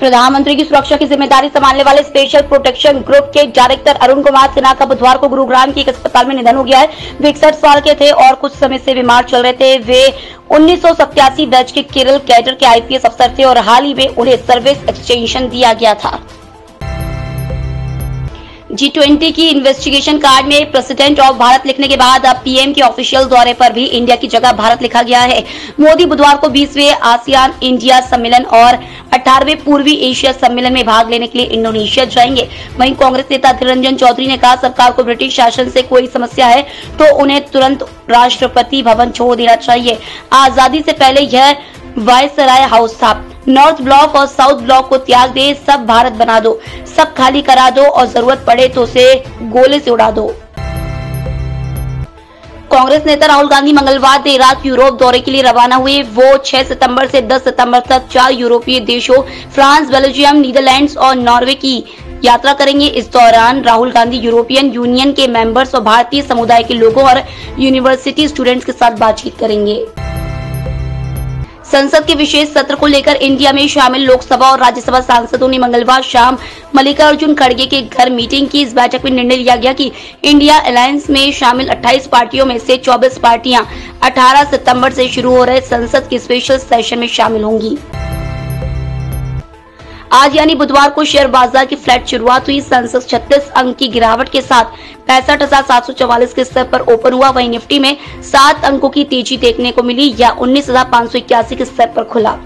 प्रधानमंत्री की सुरक्षा की ज़िम्मेदारी संभालने वाले स्पेशल प्रोटेक्शन ग्रुप के डायरेक्टर अरुण कुमार सिन्हा का बुधवार को गुरुग्राम के एक अस्पताल में निधन हो गया है। वे इकसठ साल के थे और कुछ समय से बीमार चल रहे थे। वे उन्नीस सौ सत्तासी बैच के केरल कैडर के आईपीएस अफसर थे और हाल ही में उन्हें सर्विस एक्सटेंशन दिया गया था। जी ट्वेंटी की इन्वेस्टिगेशन कार्ड में प्रेसिडेंट ऑफ़ भारत लिखने के बाद अब पीएम के ऑफिशियल दौरे पर भी इंडिया की जगह भारत लिखा गया है। मोदी बुधवार को बीसवें आसियान इंडिया सम्मेलन और अठारहवें पूर्वी एशिया सम्मेलन में भाग लेने के लिए इंडोनेशिया जाएँगे। वहीं कांग्रेस नेता अधीर रंजन चौधरी ने कहा, सरकार को ब्रिटिश शासन से कोई समस्या है तो उन्हें तुरंत राष्ट्रपति भवन छोड़ देना चाहिए। आज़ादी से पहले यह वायसराय हाउस था। नॉर्थ ब्लॉक और साउथ ब्लॉक को त्याग दे, सब भारत बना दो। सब खाली करा दो और ज़रूरत पड़े तो उसे गोले से उड़ा दो। कांग्रेस नेता राहुल गांधी मंगलवार देर रात यूरोप दौरे के लिए रवाना हुए। वो 6 सितंबर से 10 सितंबर तक चार यूरोपीय देशों, फ्रांस, बेल्जियम, नीदरलैंड्स और नॉर्वे की यात्रा करेंगे। इस दौरान राहुल गांधी यूरोपियन यूनियन के मेंबर्स और भारतीय समुदाय के लोगों और यूनिवर्सिटी स्टूडेंट्स के साथ बातचीत करेंगे। संसद के विशेष सत्र को लेकर इंडिया में शामिल लोकसभा और राज्यसभा सांसदों ने मंगलवार शाम मल्लिकार्जुन खड़गे के घर मीटिंग की। इस बैठक में निर्णय लिया गया कि इंडिया अलायंस में शामिल 28 पार्टियों में से 24 पार्टियाँ 18 सितंबर से शुरू हो रहे संसद के स्पेशल सेशन में शामिल होंगी। आज यानी बुधवार को शेयर बाज़ार की फ्लैट शुरुआत हुई। सेंसेक्स 36 अंक की गिरावट के साथ पैंसठ हज़ार सात सौ चौवालीस के स्तर पर ओपन हुआ। वहीं निफ्टी में सात अंकों की तेज़ी देखने को मिली या उन्नीस हज़ार पाँच सौ इक्यासी के स्तर पर खुला।